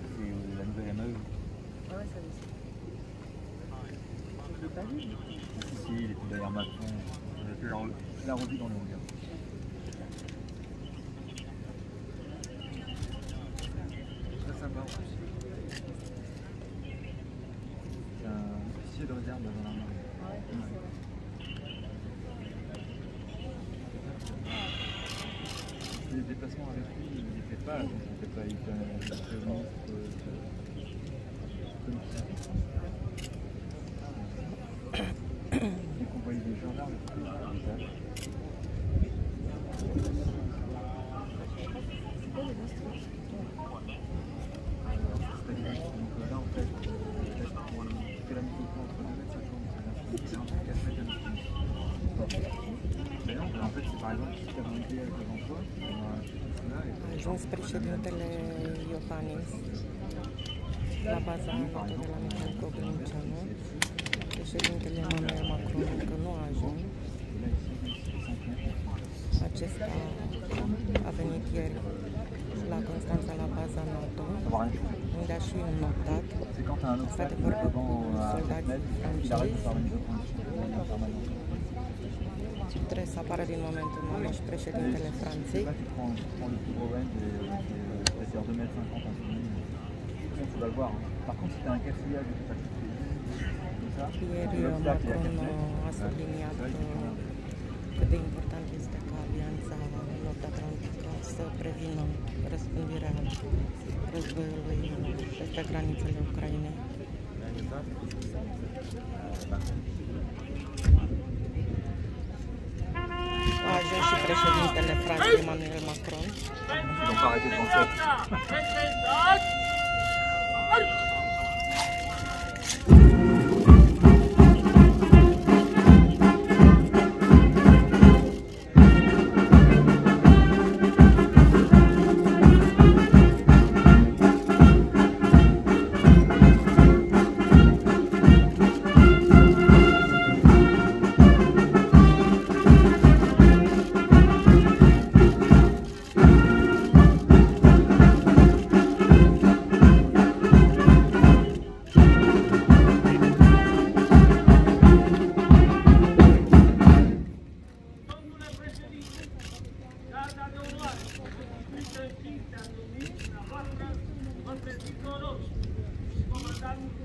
c'est la nouvelle MAE. Ah ouais, ça aussi. Je l'ai. Si, si, il était derrière Macron. On a fait la, revue dans le regard. Très sympa en plus. C'est un officier de réserve dans la marine. Ouais, les déplacements avec lui, il n'était pas, il n'était pas, il était prévenu pour... Dès qu'on voyait des gendarmes, A ajuns președintele Iohannis la baza NATO de la Mihai Cogrinceanu. Președintele Emmanuel Macron încă nu a ajuns. là ici, c'est 5 mètres. Acesta a venit ieri la Constanța la baza NATO, Ça va rien changer. unde a și înnoptat. C'est quand tu as un obstacle de vorbă devant cu à 7 soldații mètres, il francezi. Trebuie să apară din moment în moment și președintele Franței. Là, tu prends, tu prends le plus gros range et euh, c'est c'est-à-dire 2 mètres 50 en semaine. Ça, tu vas le voir. hein. Par contre, si tu as un cafouillage et que tu as comme ça, Ieri l'obstacle est à 4 Macron mètres. a subliniat Là, il faut uh, cât de important este ca Alianța Nord-Atlantică să prevină răspândirea războiului peste granițele Ucrainei. A ajuns și președintele Franței Emmanuel Macron. Ils one.